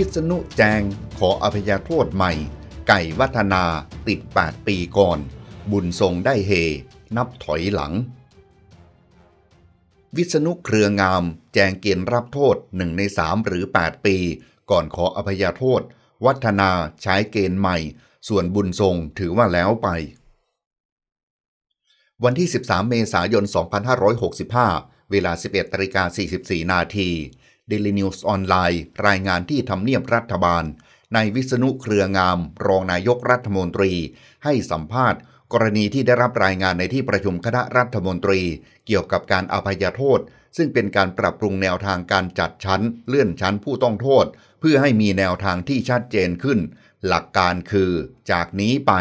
พิษณุแจงขออภัยโทษใหม่ ไก่วัฒนาติด 8 ปีก่อน บุญทรงได้เฮ นับถอยหลัง วิษณุเครืองาม แจงเกณฑ์รับโทษหนึ่งในสามหรือ 8 ปี ก่อนขออภัยโทษ วัฒนาใช้เกณฑ์ใหม่ ส่วนบุญทรงถือว่าแล้วไป วันที่ 13 เมษายน 2565 เวลา 11นาฬิกา44 นาที Daily News ออนไลน์รายงานที่ทำเนียบรัฐบาลนายวิษณุเครืองาม รองนายกรัฐมนตรี ให้สัมภาษณ์ กรณีที่ได้รับรายงานในที่ประชุมคณะรัฐมนตรี เกี่ยวกับการอภัยโทษ ซึ่งเป็นการปรับปรุงแนวทางการจัดชั้น เลื่อนชั้นผู้ต้องโทษ เพื่อให้มีแนวทางที่ชัดเจนขึ้น หลักการคือ จากนี้ไป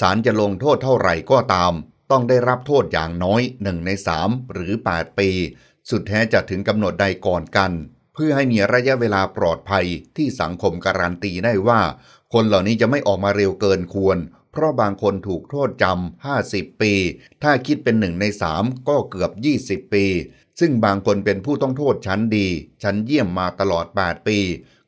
ศาลจะลงโทษเท่าไหร่ก็ตาม ต้องได้รับโทษอย่างน้อยหนึ่งในสามหรือ 8 ปี สุดแท้จะถึงกำหนดใดก่อนกัน เพื่อให้มีระยะเวลาปลอดภัยที่สังคมการันตีได้ว่า คนเหล่านี้จะไม่ออกมาเร็วเกินควร เพราะบางคนถูกโทษจำ 50 ปี ถ้าคิดเป็นหนึ่งในสามก็เกือบ 20 ปี ซึ่งบางคนเป็นผู้ต้องโทษชั้นดี ชั้นเยี่ยมมาตลอด 8 ปี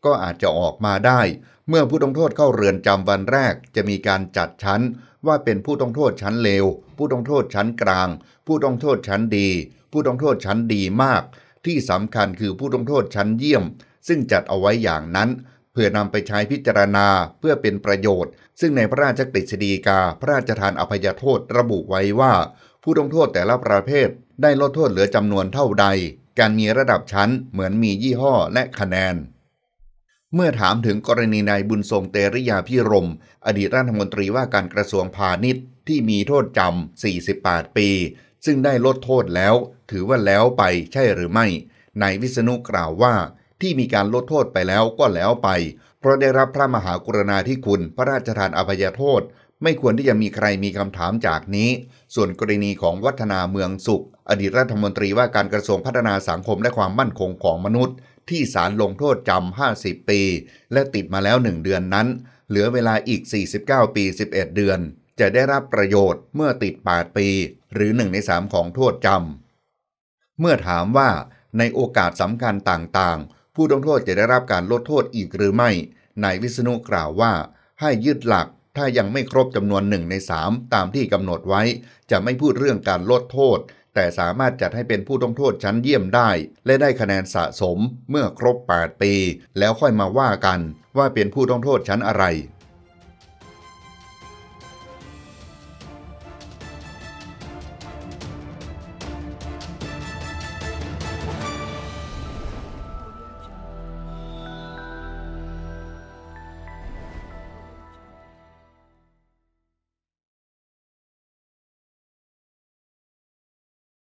ก็อาจจะออกมาได้ เมื่อผู้ต้องโทษเข้าเรือนจำวันแรก จะมีการจัดชั้นว่าเป็นผู้ต้องโทษชั้นเลว ผู้ต้องโทษชั้นกลาง ผู้ต้องโทษชั้นดี ผู้ต้องโทษชั้นดีมาก ที่สำคัญคือผู้ต้องโทษชั้นเยี่ยม ซึ่งจัดเอาไว้อย่างนั้น เพื่อนำไปใช้พิจารณาเพื่อเป็นประโยชน์ ซึ่งในพระราชกฤษฎีกาพระราชทานอภัยโทษระบุไว้ว่า ผู้ต้องโทษแต่ละประเภท ได้ลดโทษเหลือจำนวนเท่าใด การมีระดับชั้นเหมือนมียี่ห้อและคะแนนเมื่อถามถึงกรณีนายบุญทรงเตริยาพิรม อดีตรัฐมนตรีว่าการกระทรวงพาณิชย์ที่มีโทษจำ 48 ปี ซึ่งได้ลดโทษแล้ว ถือว่าแล้วไปใช่หรือไม่นายวิษณุกล่าวว่า ที่มีการลดโทษไปแล้วก็แล้วไป เพราะได้รับพระมหากรุณาธิคุณพระราชทานอภัยโทษ ไม่ควรที่จะมีใครมีคำถามจากนี้ ส่วนกรณีของวัฒนาเมืองสุข อดีตรัฐมนตรีว่าการกระทรวงพัฒนาสังคมและความมั่นคงของมนุษย์ ที่ศาลลงโทษจำ 50 ปี และติดมาแล้ว1เดือนนั้น เหลือเวลาอีก 49 ปี 11 เดือน จะได้รับประโยชน์เมื่อติด 8 ปี หรือ1ใน3ของโทษจำ เมื่อถามว่าในโอกาสสำคัญต่างๆ ผู้ต้องโทษจะได้รับการลดโทษอีกหรือไม่ นายวิษณุกล่าวว่า ให้ยึดหลักถ้ายังไม่ครบจำนวนหนึ่งในสามตามที่กำหนดไว้ จะไม่พูดเรื่องการลดโทษ แต่สามารถจัดให้เป็นผู้ต้องโทษชั้นเยี่ยมได้ และได้คะแนนสะสมเมื่อครบ 8 ปี แล้วค่อยมาว่ากันว่าเป็นผู้ต้องโทษชั้นอะไร